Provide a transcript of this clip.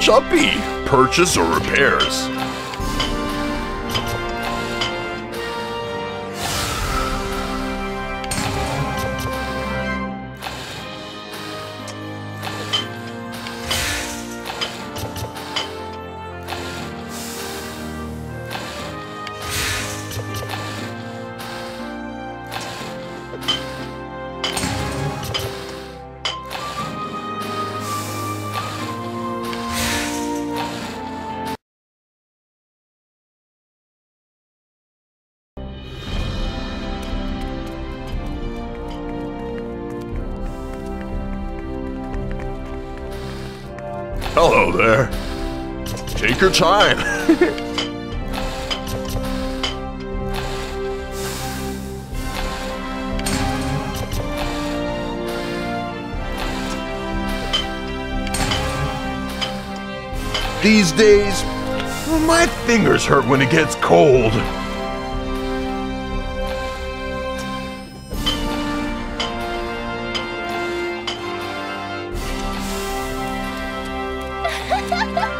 Shall it be? Purchase or repairs? Hello there. Take your time. These days, my fingers hurt when it gets cold. Ha ha ha!